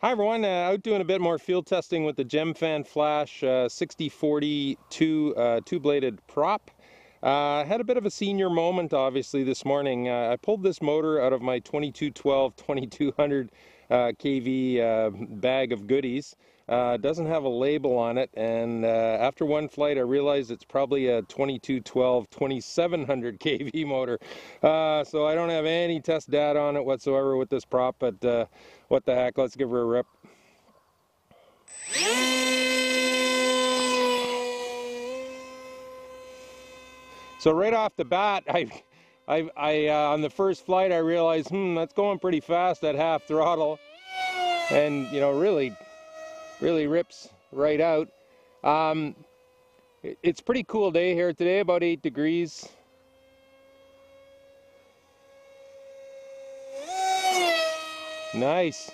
Hi everyone, uh, out doing a bit more field testing with the Gemfan Flash uh, 6040 two, uh, two-bladed prop. Uh, had a bit of a senior moment obviously this morning. Uh, I pulled this motor out of my 2212 2200 uh, kV uh, bag of goodies. Uh, doesn't have a label on it and uh, after one flight I realized it's probably a 2212 2700 kV motor uh, so I don't have any test data on it whatsoever with this prop but uh, what the heck let's give her a rip so right off the bat I I, I uh, on the first flight I realized hmm that's going pretty fast at half throttle and you know really really rips right out. Um, it's pretty cool day here today, about 8 degrees. Nice.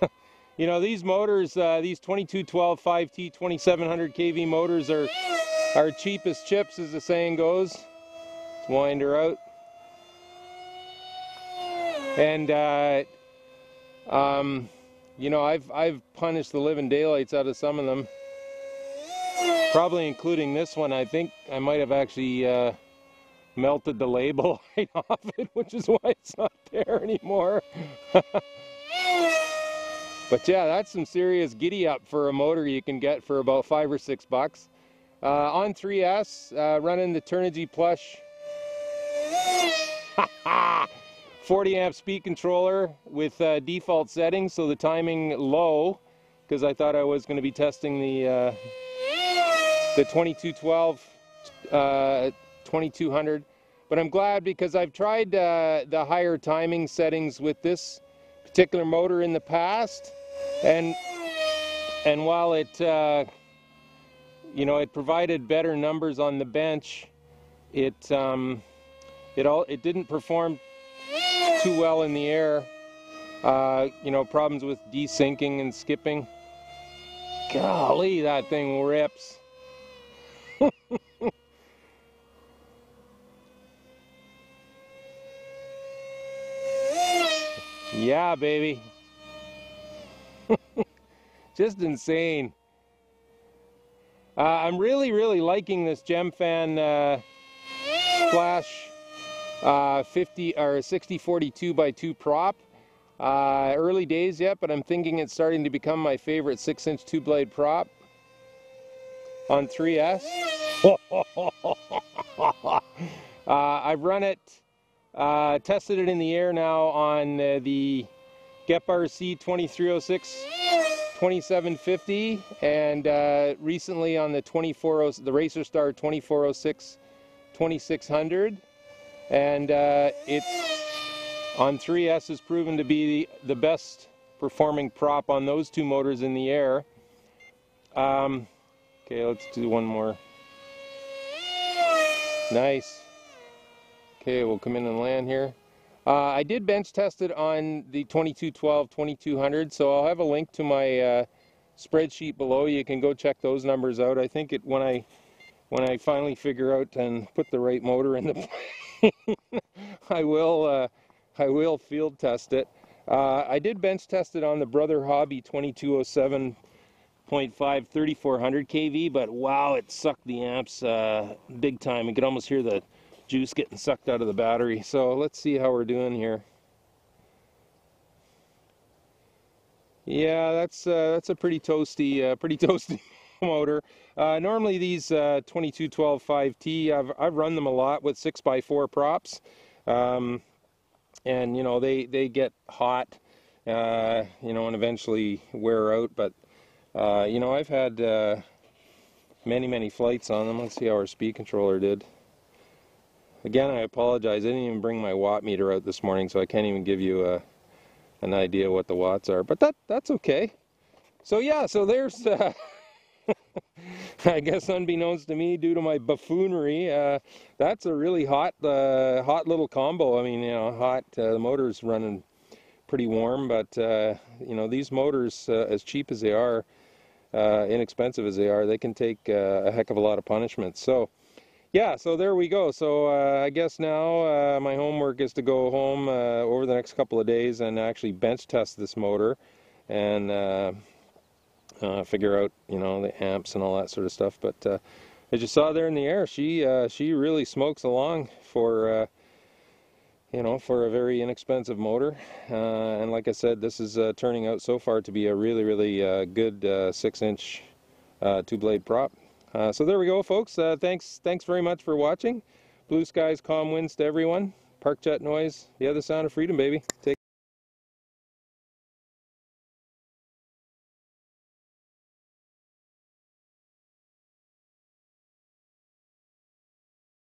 you know, these motors, uh, these 2212 5T 2700 kV motors are, are cheap as chips, as the saying goes. Wind her out. And, uh, um, you know, I've, I've punished the living daylights out of some of them. Probably including this one. I think I might have actually uh, melted the label right off it, which is why it's not there anymore. but yeah, that's some serious giddy up for a motor you can get for about five or six bucks. Uh, on 3S, uh, running the Turnigy Plush 40 amp speed controller with uh, default settings, so the timing low, because I thought I was going to be testing the uh, the 2212 uh, 2200. But I'm glad because I've tried uh, the higher timing settings with this particular motor in the past, and and while it uh, you know it provided better numbers on the bench, it um, it all it didn't perform too well in the air. Uh, you know, problems with desyncing and skipping. Golly, that thing rips. yeah, baby. Just insane. Uh, I'm really, really liking this Gemfan uh, Flash uh, 50 or 60 42 by 2 prop. Uh, early days yet, but I'm thinking it's starting to become my favorite 6 inch 2 blade prop on 3S. uh, I've run it, uh, tested it in the air now on uh, the GEP-RC 2306 2750 and uh, recently on the 24 the Racerstar 2406 2600 and uh, it's on 3S has proven to be the, best performing prop on those two motors in the air. Um, okay, let's do one more. Nice. Okay, we'll come in and land here. Uh, I did bench test it on the 2212 2200, so I'll have a link to my uh, spreadsheet below. You can go check those numbers out. I think it when I when I finally figure out and put the right motor in the I will uh, I will field test it. Uh, I did bench test it on the Brother Hobby 2207.5 3400 kV, but wow, it sucked the amps uh, big time. You could almost hear the juice getting sucked out of the battery. So let's see how we're doing here. Yeah, that's uh, that's a pretty toasty, uh, pretty toasty motor. Uh, normally these uh, 2212 5T, I've, I've run them a lot with 6x4 props. Um, and, you know, they, they get hot, uh, you know, and eventually wear out. But, uh, you know, I've had uh, many, many flights on them. Let's see how our speed controller did. Again, I apologize. I didn't even bring my watt meter out this morning, so I can't even give you a, uh, an idea what the watts are. But that that's okay. So yeah, so there's uh, I guess unbeknownst to me, due to my buffoonery, uh, that's a really hot, uh, hot little combo. I mean, you know, hot. Uh, the motor's running pretty warm, but uh, you know, these motors, uh, as cheap as they are, uh, inexpensive as they are, they can take a heck of a lot of punishment. So, yeah, so there we go. So I guess now my homework is to go home over the next couple of days and actually bench test this motor and uh, uh, figure out, you know, the amps and all that sort of stuff. But uh, as you saw there in the air, she she really smokes along for you know, for a very inexpensive motor. Uh, and like I said, this is uh, turning out so far to be a really, really uh, good six-inch two-blade prop. Uh, so there we go, folks. Uh, thanks, thanks very much for watching. Blue skies, calm winds to everyone. Park jet noise, the other sound of freedom, baby. Take